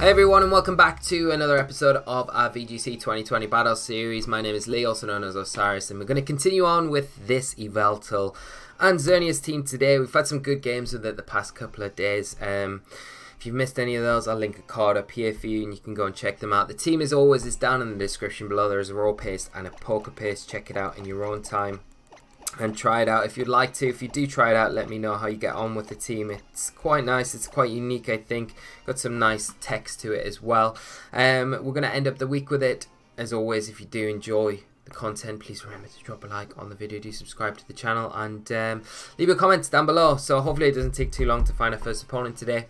Hi everyone and welcome back to another episode of our VGC 2020 Battle Series. My name is Lee, also known as Osirus, and we're going to continue on with this Yveltal and Xerneas team today. We've had some good games with it the past couple of days. Um, if you've missed any of those, I'll link a card up here for you and you can go and check them out. The team, as always, is down in the description below. There is a raw paste and a PokéPaste. Check it out in your own time and try it out if you'd like to. If you do try it out, let me know how you get on with the team. It's quite nice. It's quite unique, I think. Got some nice text to it as well. Um, we're going to end up the week with it. As always, if you do enjoy the content, please remember to drop a like on the video, do subscribe to the channel, and um, leave a comment down below. So hopefully it doesn't take too long to find our first opponent today.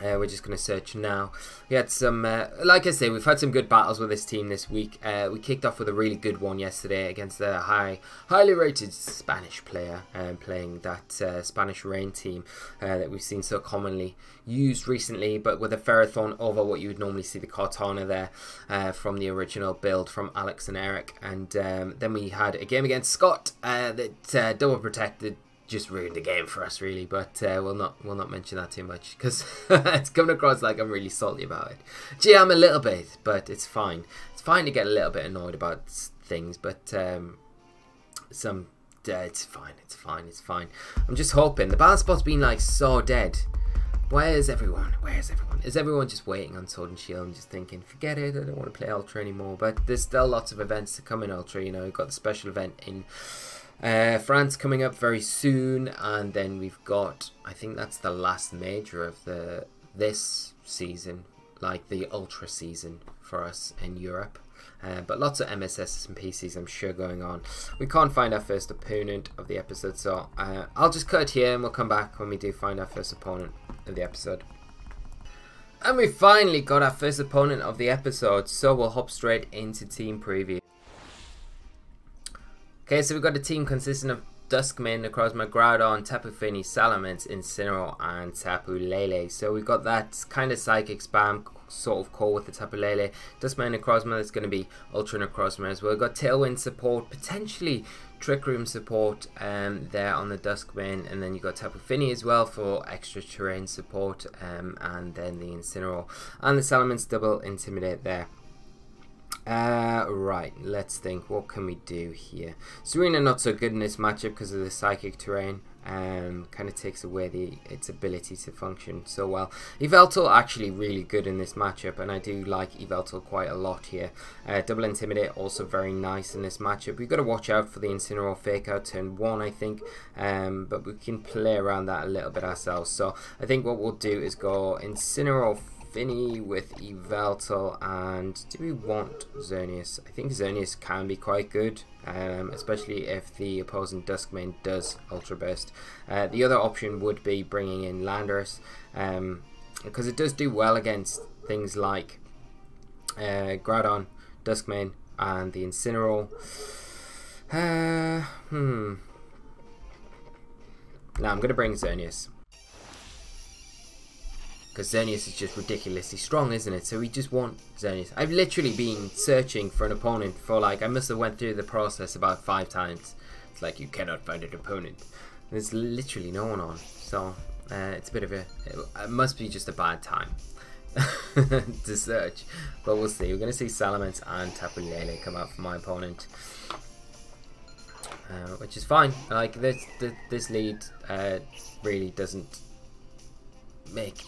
Uh, we're just going to search now. We had some, uh, like I say, we've had some good battles with this team this week. Uh, we kicked off with a really good one yesterday against a high, highly rated Spanish player um, playing that uh, Spanish Rain team uh, that we've seen so commonly used recently, but with a Ferrothorn over what you would normally see the Kartana there uh, from the original build from Alex and Eric. And um, then we had a game against Scott that double protected just ruined the game for us, really. But uh, we'll not we'll not mention that too much because it's coming across like I'm really salty about it. Gee, I'm a little bit, but it's fine. It's fine to get a little bit annoyed about things, but um, some uh, it's fine. It's fine. It's fine. I'm just hoping the Battle Spot's been like so dead. Where's everyone? Where's everyone? Is everyone just waiting on Sword and Shield and just thinking, forget it, I don't want to play Ultra anymore? But there's still lots of events to come in Ultra. You know, we've got the special event in uh, France coming up very soon, and then we've got I think that's the last major of the this season, like the ultra season for us in Europe. Uh, but lots of MSS and PCs, I'm sure, going on. We can't find our first opponent of the episode, so uh, I'll just cut here and we'll come back when we do find our first opponent of the episode. And we finally got our first opponent of the episode, so we'll hop straight into team preview. Okay, so we've got a team consisting of Duskmane, Necrozma, Groudon, Tapu Fini, Salamence, Incineroar, and Tapu Lele. So we've got that kind of Psychic Spam sort of core with the Tapu Lele. Duskmane, Necrozma is going to be Ultra Necrozma as well. We've got Tailwind support, potentially Trick Room support um, there on the Duskmane, and then you've got Tapu Fini as well for extra terrain support, um, and then the Incineroar. And the Salamence double Intimidate there. Uh, right, let's think. What can we do here? Tsareena not so good in this matchup because of the psychic terrain. Um, kind of takes away the its ability to function so well. Yveltal actually really good in this matchup, and I do like Yveltal quite a lot here. Uh, double Intimidate also very nice in this matchup. We've got to watch out for the Incineroar Fake Out turn 1, I think, um, but we can play around that a little bit ourselves. So I think what we'll do is go Incineroar Fini with Yveltal, and do we want Xerneas? I think Xerneas can be quite good, um, especially if the opposing Duskmane does Ultra Burst. Uh, the other option would be bringing in Landorus, um, because it does do well against things like uh, Groudon, Duskmane, and the Incineroar. Uh, hmm. Now I'm going to bring Xerneas because Xerneas is just ridiculously strong, isn't it? So we just want Xerneas. I've literally been searching for an opponent for like, I must have went through the process about five times. It's like, you cannot find an opponent. There's literally no one on. So uh, it's a bit of a, it must be just a bad time to search. But we'll see. We're going to see Salamence and Tapu Lele come out for my opponent. Uh, which is fine. Like this, this, this lead uh, really doesn't make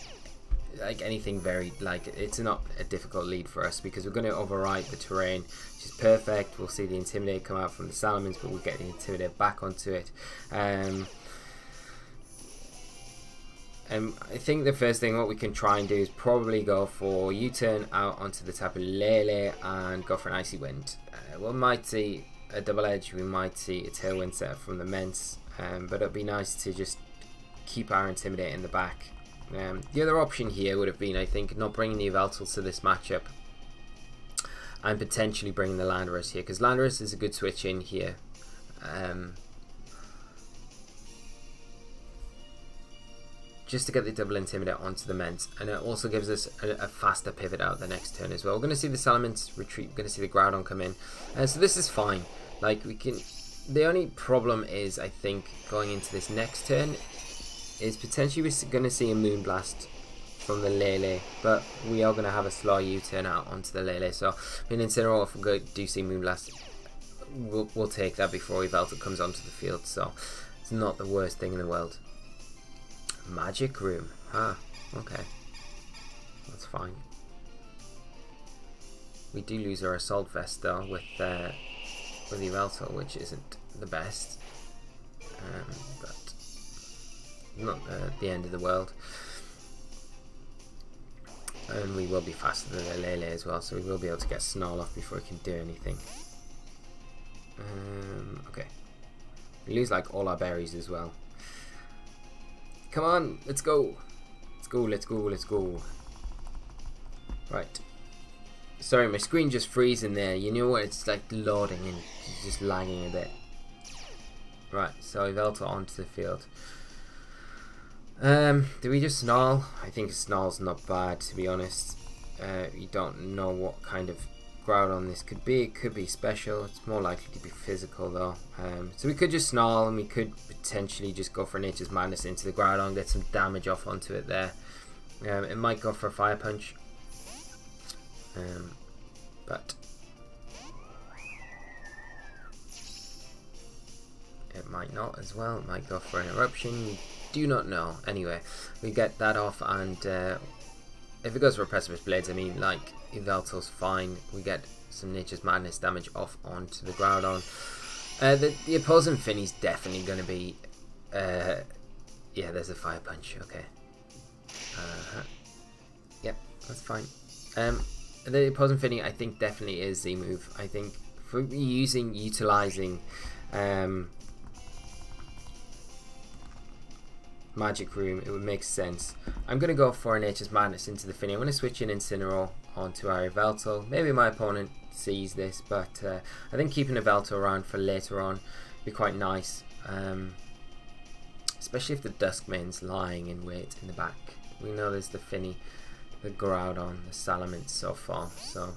like anything very like it's not a difficult lead for us because we're going to override the terrain which is perfect. We'll see the intimidate come out from the salamence but we'll get the intimidate back onto it. Um, and I think the first thing what we can try and do is probably go for U-turn out onto the Tapu Lele and go for an Icy Wind. Uh, we might see a double edge, we might see a Tailwind set from the Mence, um, but it'd be nice to just keep our Intimidate in the back um, the other option here would have been, I think, not bringing the Yveltal to this matchup and potentially bringing the Landorus here because Landorus is a good switch in here. Um, just to get the double intimidate onto the Mence and it also gives us a, a, faster pivot out the next turn as well. We're going to see the Salamence retreat, we're going to see the Groudon come in. Uh, so this is fine. Like we can, the only problem is I think going into this next turn is potentially we're going to see a Moonblast from the Lele, but we are going to have a slow U-turn out onto the Lele. So, in Incineroar, if we do see Moonblast, we'll, we'll take that before Yveltal comes onto the field. So, it's not the worst thing in the world. Magic Room. Ah, okay. That's fine. We do lose our Assault Vest though with, uh, with Yveltal, which isn't the best. Um, but not uh, the end of the world. And we will be faster than Lele as well, so we will be able to get Snarl off before we can do anything. Um, okay. We lose like all our berries as well. Come on, let's go. Let's go, let's go, let's go. Right. Sorry, my screen just freezing there. You know what? It's like loading and just lagging a bit. Right, so Yveltal onto the field. Um, do we just snarl? I think snarl's not bad, to be honest. Uh, you don't know what kind of Groudon this could be. It could be special. It's more likely to be physical, though. Um, so we could just snarl, and we could potentially just go for Nature's Madness into the Groudon, get some damage off onto it there. Um, it might go for a Fire Punch. Um, but it might not as well. It might go for an Eruption do not know. Anyway, we get that off, and uh, if it goes for Precipice Blades, I mean, like, Yveltal's fine. We get some Nature's Madness damage off onto the Groudon. Uh, the, the opposing Fini's definitely going to be... Uh, yeah, there's a Fire Punch, okay. Uh. Yep, that's fine. Um, the opposing Fini, I think, definitely is the move. I think for using, utilizing um, Magic Room, it would make sense. I'm going to go for a Nature's Madness into the Fini. I'm going to switch in Incineroar onto our Yveltal. Maybe my opponent sees this, but uh, I think keeping Yveltal around for later on be quite nice. Um, especially if the Duskmane's lying in wait in the back. We know there's the Fini, the Groudon, the Salamence so far, so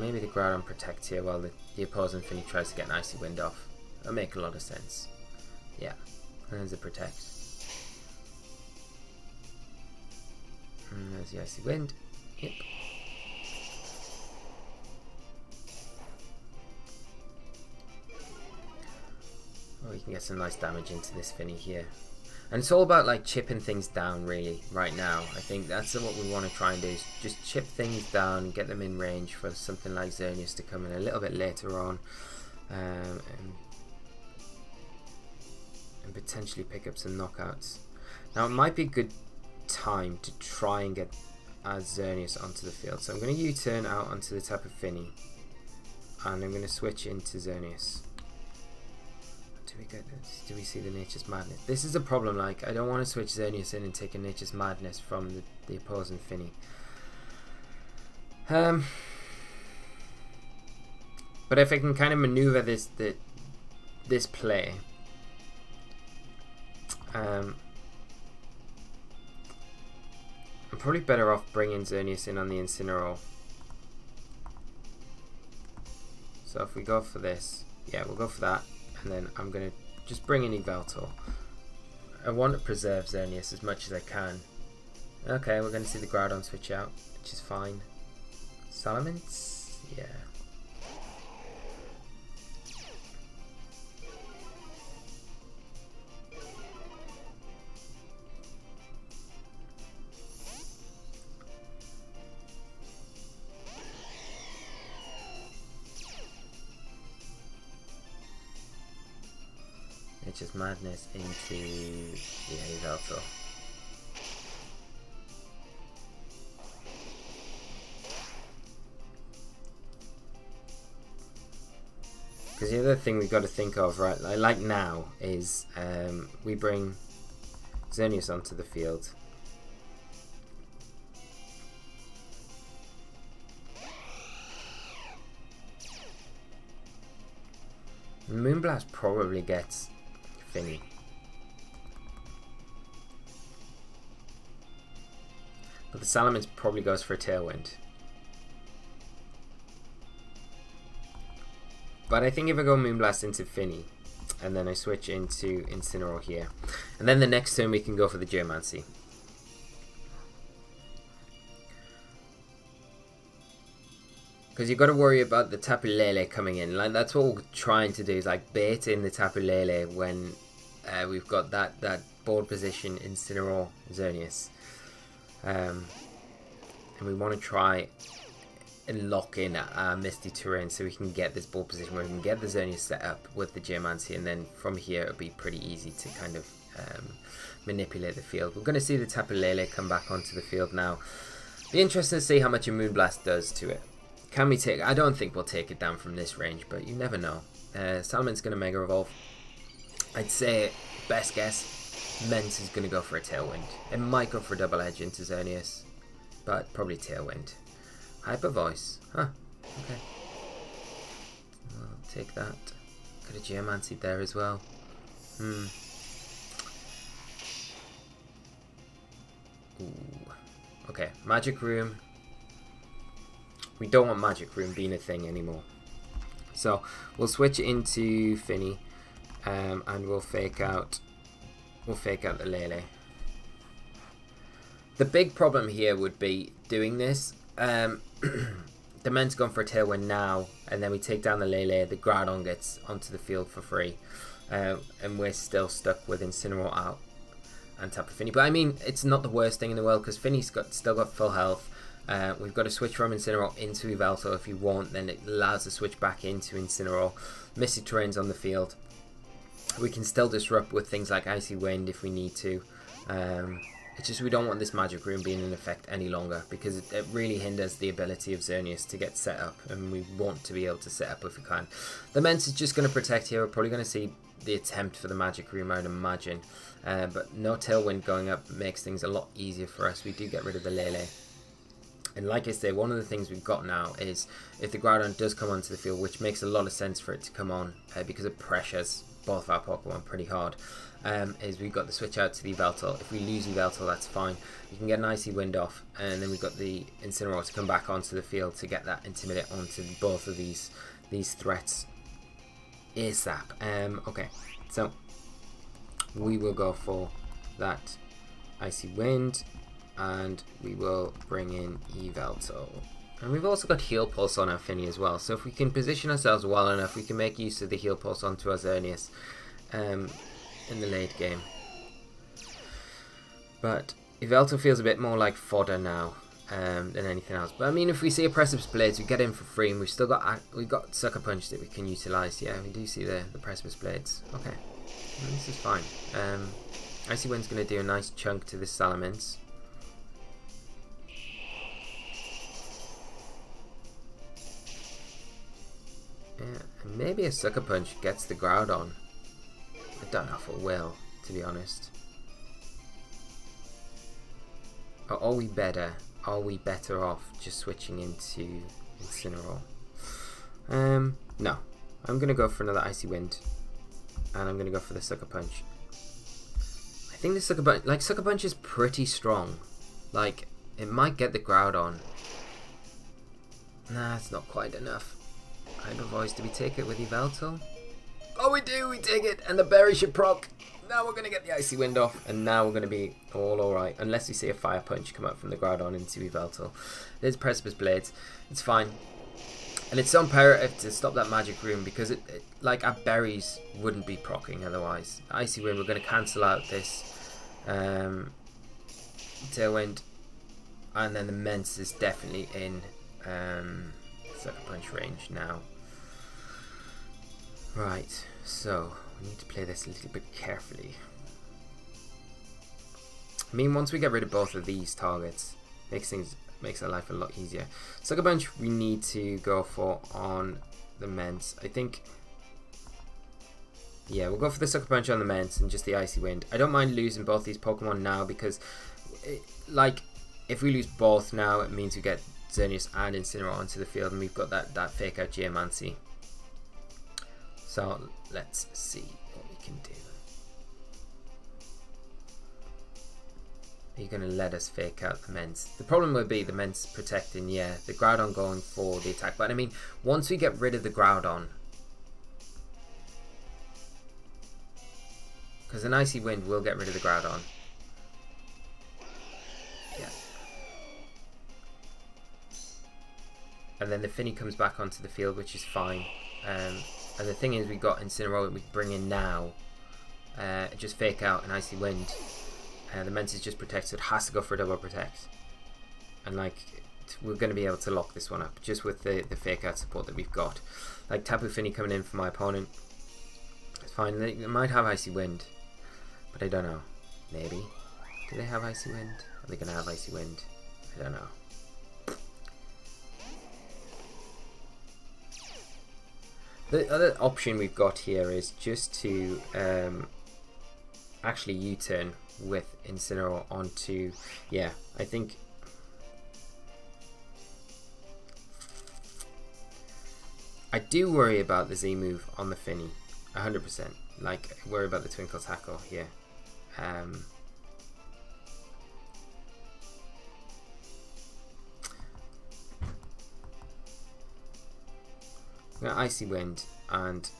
Maybe the Groudon protects here while the, the opposing Fini tries to get an Icy Wind off. That'll make a lot of sense. Yeah, and there's a Protect. And there's the Icy Wind. Yep. Oh, you can get some nice damage into this Fini here. And it's all about like chipping things down really right now. I think that's what we want to try and do is just chip things down, and get them in range for something like Xerneas to come in a little bit later on. Um, and, and potentially pick up some knockouts. Now it might be a good time to try and get Xerneas onto the field. So I'm going to U-turn out onto the Tapu Fini. And I'm going to switch into Xerneas we get this? Do we see the Nature's Madness? This is a problem, like, I don't want to switch Xerneas in and take a Nature's Madness from the, the opposing Fini. Um, but if I can kind of maneuver this the, this play, um, I'm probably better off bringing Xerneas in on the Incineroar. So if we go for this, yeah, we'll go for that and then I'm going to just bring in Yveltal. I want to preserve Xerneas as much as I can. Okay, we're going to see the Groudon switch out, which is fine. Salamence? Yeah. Madness into the Yveltal. Because the other thing we've got to think of, right, like now, is um, we bring Xerneas onto the field. Moonblast probably gets thingy. But the Salamence probably goes for a Tailwind. But I think if I go Moonblast into Fini, and then I switch into Incineroar here. And then the next turn we can go for the Geomancy. Because you've got to worry about the Tapu Lele coming in. Like That's what we're trying to do, is like bait in the Tapu Lele when uh, we've got that, that board position Incineroar Xerneas. Um, and we want to try and lock in our Misty Terrain so we can get this board position where we can get the Xerneas set up with the Geomancy and then from here it'll be pretty easy to kind of um, manipulate the field. We're going to see the Tapu Lele come back onto the field now. Be interesting to see how much a Moonblast does to it. Can we take... I don't think we'll take it down from this range, but you never know. Uh, Salamence going to Mega Evolve. I'd say, best guess, Mence is going to go for a Tailwind. It might go for a Double Edge into Xerneas, but probably Tailwind. Hyper Voice. Huh. Okay. I'll take that. Got a Geomancy there as well. Hmm. Ooh. Okay, Magic Room. We don't want Magic Room being a thing anymore. So we'll switch into Fini um, and we'll fake out we'll fake out the Lele. The big problem here would be doing this. Um, the Mence gone for a Tailwind now and then we take down the Lele, the Groudon gets onto the field for free. Uh, and we're still stuck with Incineroar out and Tapu Fini. But I mean, it's not the worst thing in the world because Fini's got still got full health. Uh, we've got to switch from Incineroar into Yveltal if you want, then it allows the switch back into Incineroar. Misty Terrain's on the field. We can still disrupt with things like Icy Wind if we need to. Um, it's just we don't want this Magic Room being in effect any longer because it, it, really hinders the ability of Xerneas to get set up and we want to be able to set up if we can. The Mence is just going to protect here. We're probably going to see the attempt for the Magic Room, I'd imagine. Uh, but no Tailwind going up makes things a lot easier for us. We do get rid of the Lele. And like I say, one of the things we've got now is if the Groudon does come onto the field, which makes a lot of sense for it to come on uh, because it pressures both of our Pokemon pretty hard, um, is we've got the switch out to the Yveltal. If we lose Yveltal, that's fine. You can get an Icy Wind off, and then we've got the Incineroar to come back onto the field to get that Intimidate onto both of these these threats ASAP. Um, okay, so we will go for that Icy Wind and we will bring in Yveltal. And we've also got Heal Pulse on our Fini as well, so if we can position ourselves well enough, we can make use of the Heal Pulse onto our Xerneas um, in the late game. But Yveltal feels a bit more like fodder now um, than anything else. But I mean, if we see a Precipice Blades, we get in for free, and we've still got we've got Sucker Punch that we can utilize. Yeah, we do see the the Precipice Blades. Okay, well, this is fine. Um, Icy Wind's going to do a nice chunk to this Salamence. Yeah, maybe a Sucker Punch gets the Groudon. I don't know if it will, to be honest. Or are we better? Are we better off just switching into Incineroar? Um, no. I'm going to go for another Icy Wind. And I'm going to go for the Sucker Punch. I think the Sucker Punch, like, Sucker Punch is pretty strong. Like, it might get the Groudon. Nah, it's not quite enough. Hyper Voice, do we take it with Yveltal? Oh, we do, we take it, and the berry should proc. Now we're going to get the Icy Wind off, and now we're going to be all alright, unless we see a Fire Punch come up from the Groudon into Yveltal. There's Precipice Blades, it's fine. And it's so imperative to stop that Magic Room, because it, it like our berries wouldn't be procking otherwise. Icy Wind, we're going to cancel out this um, Tailwind, and then the Mence is definitely in um, Sucker Punch range now. Right, so we need to play this a little bit carefully. I mean, once we get rid of both of these targets, makes things makes our life a lot easier. Sucker Punch we need to go for on the Mence. I think, yeah, we'll go for the Sucker Punch on the Mence and just the Icy Wind. I don't mind losing both these Pokemon now because, it, like, if we lose both now, it means we get Xerneas and Incineroar onto the field and we've got that, that fake out Geomancy. So let's see what we can do. Are you going to let us fake out the Mence? The problem would be the Mence protecting, yeah, the Groudon going for the attack. But I mean, once we get rid of the Groudon, Because an Icy Wind will get rid of the Groudon. And then the Fini comes back onto the field, which is fine. Um, and the thing is, we got Incineroar we bring in now. Uh, just fake out an Icy Wind. Uh, the Mence is just protected, has to go for a double protect. And like, we're going to be able to lock this one up just with the, the fake out support that we've got. Like Tapu Fini coming in for my opponent. It's fine. They, they might have Icy Wind. But I don't know. Maybe. Do they have Icy Wind? Are they going to have Icy Wind? I don't know. The other option we've got here is just to um, actually U-turn with Incineroar onto... Yeah, I think... I do worry about the Z move on the Fini, 100%. Like, worry about the Twinkle Tackle here. Um, Icy Wind and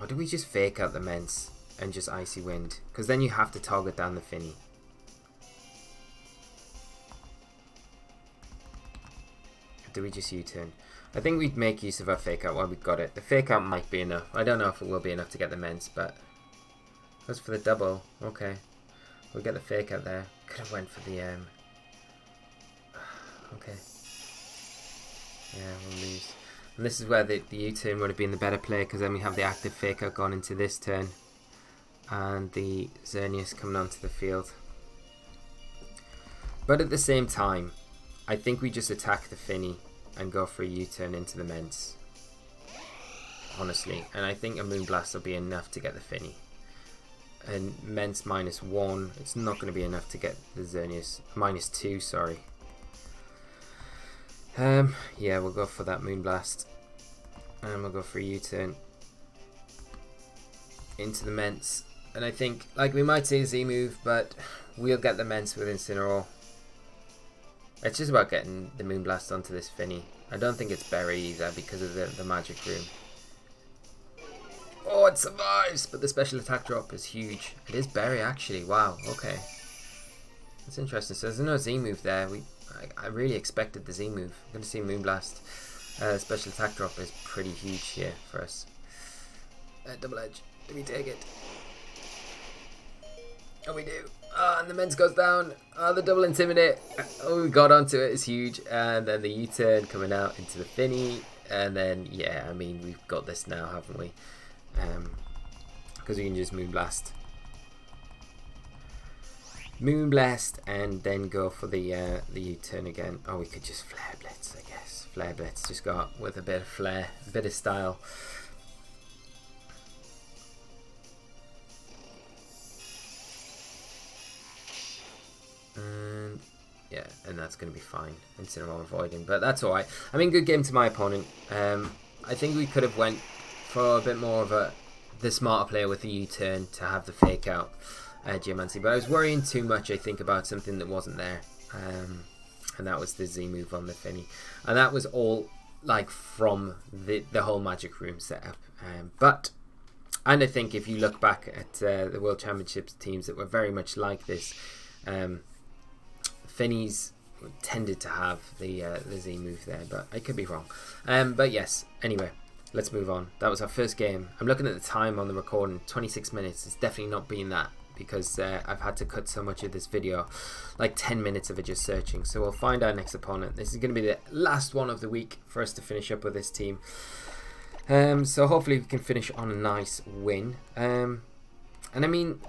or do we just fake out the Mence and just Icy Wind? Because then you have to target down the Fini. do we just U-turn? I think we'd make use of our fake out while we've got it. The fake out might be enough. I don't know if it will be enough to get the Mence, but as for the double, okay. We'll get the fake out there. Could have went for the um Okay. Yeah, we'll lose. And this is where the, the U-turn would have been the better play because then we have the active fake out gone into this turn. And the Xerneas coming onto the field. But at the same time, I think we just attack the Fini and go for a U-turn into the Mence. Honestly. And I think a Moonblast will be enough to get the Fini. And Mence minus one. It's not going to be enough to get the Xerneas. Minus two, sorry. Um, yeah, we'll go for that Moonblast. And we'll go for a U-turn. Into the Mence. And I think, like, we might see a Z move, but we'll get the Mence with Incineroar. It's just about getting the Moonblast onto this Fini. I don't think it's Berry either because of the, the Magic Room. Oh, it survives! But the special attack drop is huge. It is Berry, actually. Wow, okay. That's interesting. So there's no Z move there. We I, I really expected the Z move. I'm going to see Moonblast. Uh, special attack drop is pretty huge here for us. Uh, double edge. Do we take it? Oh, we do. Oh, and the Mence goes down. Oh, the double intimidate. Oh, we got onto it. It's huge. And then the U-turn coming out into the Fini. And then, yeah, I mean, we've got this now, haven't we? Because um, we can just Moonblast Moonblast and then go for the uh, the U-turn again. Oh, we could just Flare Blitz, I guess. Flare Blitz just got with a bit of flair, a bit of style. And yeah, and that's going to be fine. Incineroar avoiding, but that's alright. I mean, good game to my opponent. Um, I think we could have went for a bit more of a the smarter player with the U-turn to have the fake out uh, Geomancy. But I was worrying too much, I think, about something that wasn't there. Um, and that was the Z move on the Fini. And that was all like from the, the whole Magic Room setup. Um, but, and I think if you look back at uh, the World Championships teams that were very much like this, um, Fini's tended to have the uh, the Z move there, but I could be wrong. Um, but yes, anyway, let's move on. That was our first game. I'm looking at the time on the recording, 26 minutes. It's definitely not been that because uh, I've had to cut so much of this video, like 10 minutes of it just searching. So we'll find our next opponent. This is going to be the last one of the week for us to finish up with this team. Um, so hopefully we can finish on a nice win. Um, and I mean,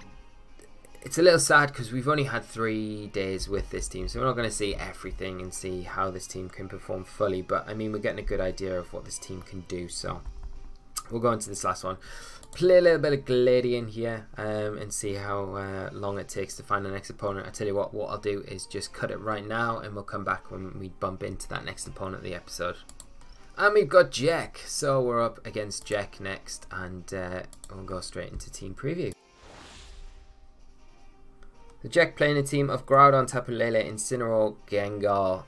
it's a little sad because we've only had three days with this team, so we're not going to see everything and see how this team can perform fully. But I mean, we're getting a good idea of what this team can do. So we'll go into this last one play a little bit of Gladion here um, and see how uh, long it takes to find the next opponent. I tell you what, what I'll do is just cut it right now and we'll come back when we bump into that next opponent of the episode. And we've got Jack, so we're up against Jack next and uh, we'll go straight into team preview. The Jack playing a team of Groudon, Tapu Lele, Incineroar, Gengar,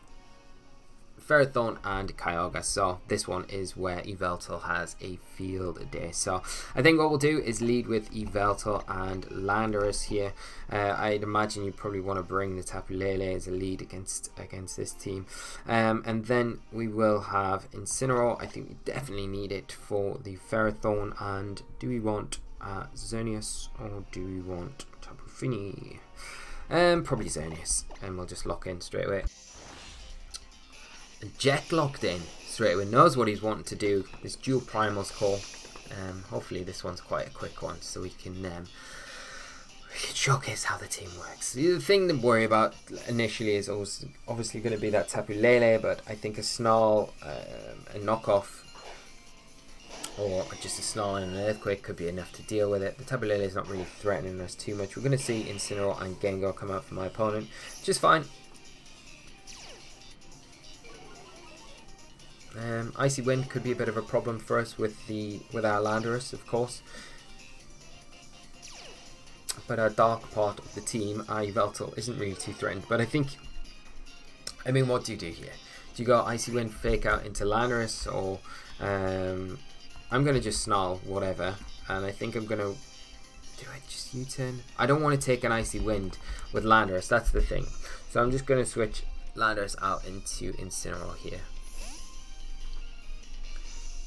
Ferrothorn and Kyogre. So this one is where Yveltal has a field day. So I think what we'll do is lead with Yveltal and Landorus here. Uh, I'd imagine you probably want to bring the Tapu Lele as a lead against against this team. Um, and then we will have Incineroar. I think we definitely need it for the Ferrothorn. And do we want uh, Xerneas or do we want Tapu Fini? Um, probably Xerneas, and we'll just lock in straight away. And Jack locked in straight away, knows what he's wanting to do. This dual primals core. Um, hopefully this one's quite a quick one, so we can, um, showcase how the team works. The thing to worry about initially is always obviously going to be that Tapu Lele, but I think a Snarl, um, a knockoff or just a snarl and an earthquake could be enough to deal with it. The Tapu Lele is not really threatening us too much. We're going to see Incineroar and Gengar come out for my opponent, just fine. Um, Icy Wind could be a bit of a problem for us with the with our Landorus, of course. But our dark part of the team, our Yveltal, isn't really too threatened. But I think, I mean, what do you do here? Do you go Icy Wind fake out into Landorus or um, I'm going to just snarl whatever. And I think I'm going to... Do I just U-turn? I don't want to take an Icy Wind with Landorus. That's the thing. So I'm just going to switch Landorus out into Incineroar here.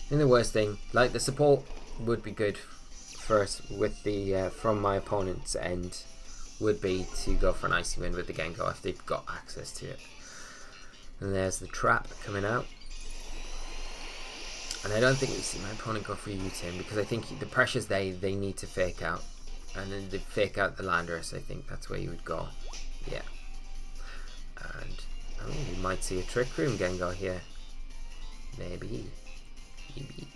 And the worst thing, like the support would be good first with the uh, from my opponent's end would be to go for an icy wind with the Gengar if they've got access to it. And there's the trap coming out. And I don't think we see my opponent go for U-turn because I think the pressures they they need to fake out. And then they fake out the Landorus, I think that's where you would go. Yeah. And oh, we might see a Trick Room Gengar here. Maybe. Maybe.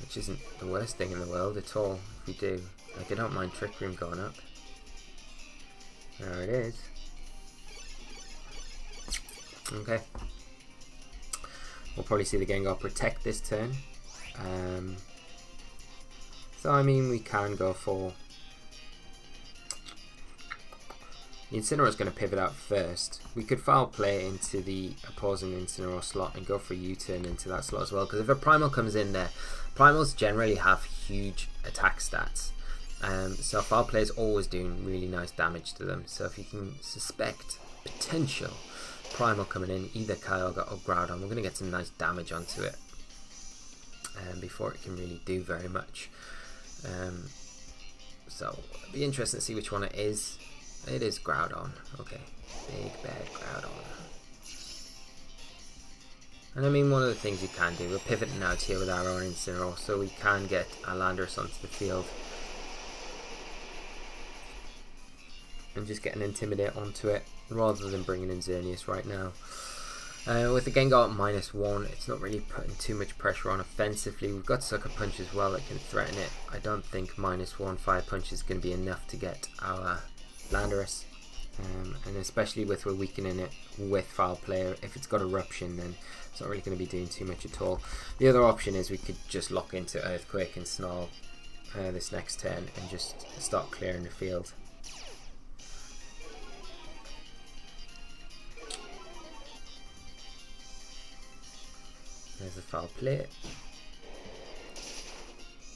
Which isn't the worst thing in the world at all, if we do. Like, I don't mind Trick Room going up. There it is. Okay. We'll probably see the Gengar protect this turn. Um, so, I mean, we can go for... The Incineroar is going to pivot out first. We could foul play into the opposing Incineroar slot and go for U-turn into that slot as well. Because if a Primal comes in there, Primals generally have huge attack stats. Um, so foul play is always doing really nice damage to them. So if you can suspect potential Primal coming in, either Kyogre or Groudon. We're going to get some nice damage onto it um, before it can really do very much. Um, so it'll be interesting to see which one it is. It is Groudon. Okay, big bad Groudon. And I mean, one of the things you can do, we're pivoting out here with our own Incineroar, so we can get our Landorus onto the field. And just get an Intimidate onto it rather than bringing in Xerneas right now. Uh, with the Gengar at minus one, it's not really putting too much pressure on offensively. We've got Sucker Punch as well that can threaten it. I don't think minus one Fire Punch is going to be enough to get our Landorus. Um, and especially with we're weakening it with Foul Player, if it's got Eruption then it's not really going to be doing too much at all. The other option is we could just lock into Earthquake and Snarl uh, this next turn and just start clearing the field. There's a foul play.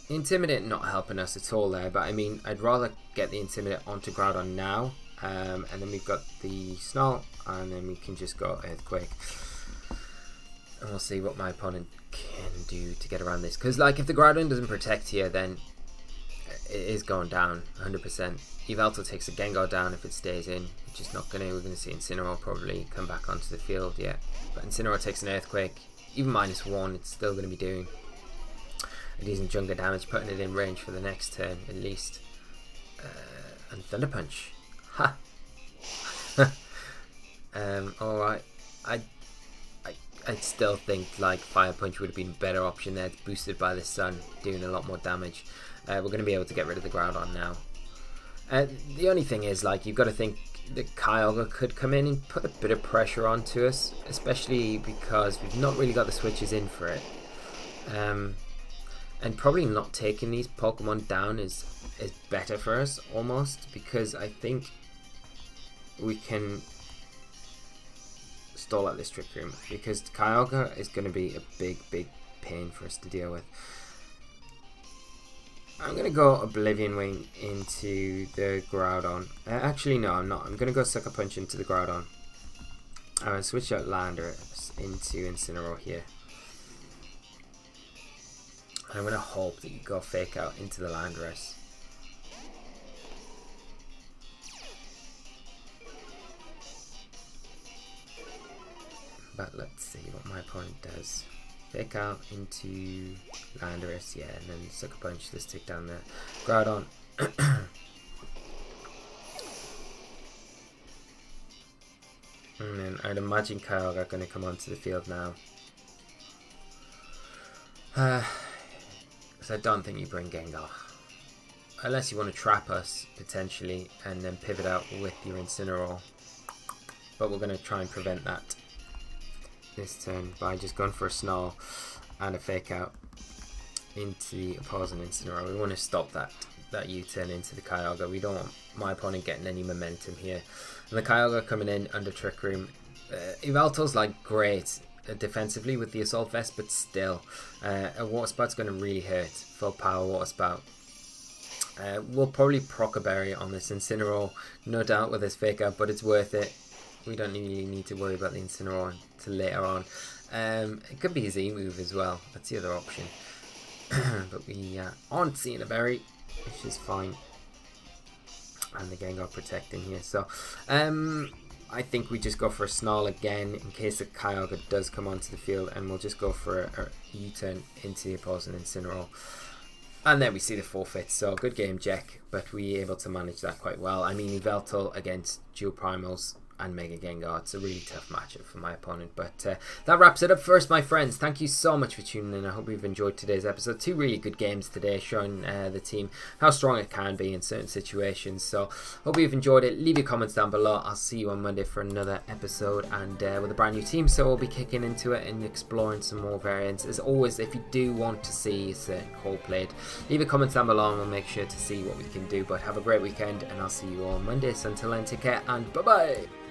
Intimidate not helping us at all there, but I mean, I'd rather get the Intimidate onto Groudon now, um, and then we've got the Snarl, and then we can just go Earthquake. And we'll see what my opponent can do to get around this. Because, like, if the Groudon doesn't protect here, then it is going down 100%. Yveltal takes a Gengar down if it stays in, which is not going to. We're going to see Incineroar probably come back onto the field, yeah. But Incineroar takes an Earthquake, even minus one, it's still going to be doing decent chunk damage, putting it in range for the next turn at least. Uh, and Thunder Punch. Ha! um, alright. I, I, I still think like Fire Punch would have been a better option there. It's boosted by the sun, doing a lot more damage. Uh, we're going to be able to get rid of the Groudon now. Uh, the only thing is, like, you've got to think that Kyogre could come in and put a bit of pressure onto us, especially because we've not really got the switches in for it. Um, and probably not taking these Pokemon down is is better for us almost because I think we can stall out this Trick Room because Kyogre is going to be a big, big pain for us to deal with. I'm going to go Oblivion Wing into the Groudon. Uh, actually, no, I'm not. I'm going to go Sucker Punch into the Groudon. I'm going to switch out Landorus into Incineroar here. I'm going to hope that you go Fake Out into the Landorus. But let's see what my opponent does. Fake out into Landorus, yeah, and then Sucker Punch this tick down there. Groudon. and then I'd imagine Kyogre going to come onto the field now. Uh, I don't think you bring Gengar. Unless you want to trap us, potentially, and then pivot out with your Incineroar. But we're going to try and prevent that this turn by just going for a snarl and a fake out into the opposing Incineroar. We want to stop that that U-turn into the Kyogre. We don't want my opponent getting any momentum here. And the Kyogre coming in under Trick Room. Uh, like great defensively with the Assault Vest, but still, uh, a Water Spout's going to really hurt. Full power Water Spout. Uh, we'll probably proc a berry on this Incineroar, no doubt with this fake out, but it's worth it we don't really need to worry about the Incineroar until later on. Um, it could be a Z move as well. That's the other option. but we uh, aren't seeing a berry, which is fine. And the Gengar protecting here. So, um, I think we just go for a Snarl again in case the Kyogre does come onto the field. And we'll just go for a a U-turn into the opposing Incineroar. And then we see the forfeit. So, good game, Jack. But we able to manage that quite well. I mean, Yveltal against Dual Primals and Mega Gengar. It's a really tough matchup for my opponent. But uh, that wraps it up first, my friends. Thank you so much for tuning in. I hope you've enjoyed today's episode. Two really good games today, showing uh, the team how strong it can be in certain situations. So hope you've enjoyed it. Leave your comments down below. I'll see you on Monday for another episode and uh, with a brand new team. So we'll be kicking into it and exploring some more variants. As always, if you do want to see a certain core played, leave your comments down below and we'll make sure to see what we can do. But have a great weekend and I'll see you all on Monday. So until then, take care and bye-bye.